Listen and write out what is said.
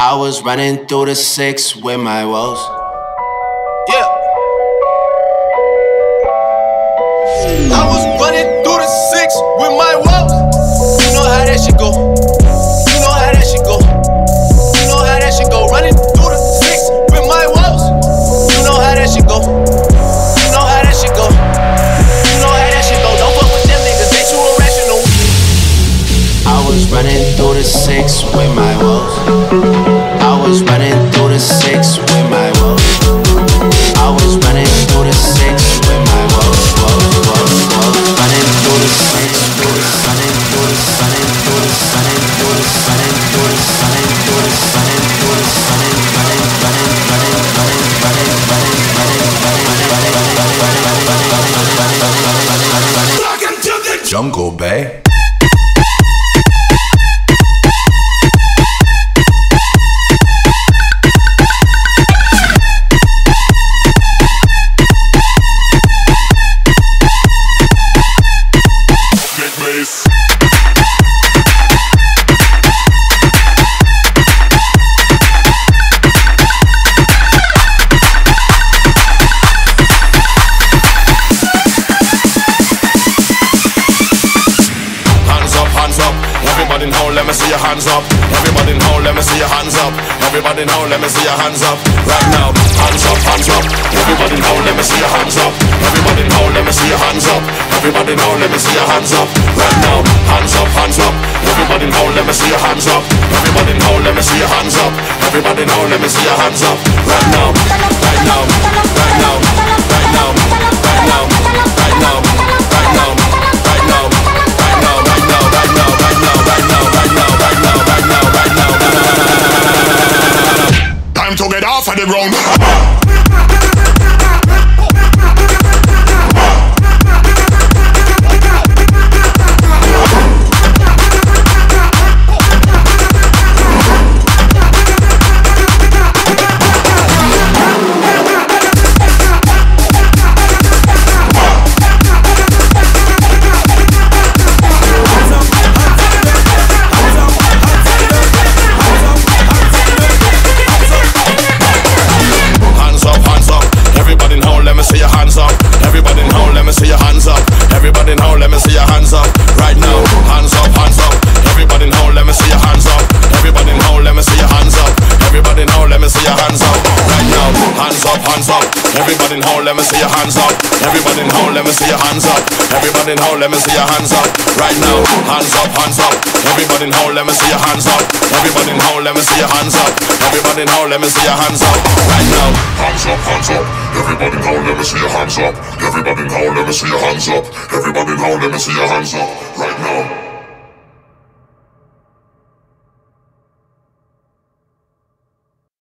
I was running through the six with my woes. Jungle Bae. Everybody in hole, let me see your hands up. Everybody in hole, let me see your hands up. Everybody in hole, let me see your hands up. Right now, hands up, hands up. Everybody in hole, let me see your hands up. Everybody in hole, let me see your hands up. Everybody in hole, let me see your hands up. Right now, hands up, hands up. Everybody in hole, let me see your hands up. Everybody in hole, let me see your hands up. Everybody in hole, let me see your hands up. Right now, right now, right now, off of the ground. Everybody in hole, let me see your hands up. Everybody in hole, let me see your hands up. Everybody in hole, let me see your hands up. Right now, hands up, hands up. Everybody in hole, let me see your hands up. Everybody in hole, let me see your hands up. Everybody in hole, let me see your hands up. Right now. Hands up, hands up. Everybody in hole, let me see your hands up. Everybody in hole, let me see your hands up. Everybody in hole, let me see your hands up. Right now.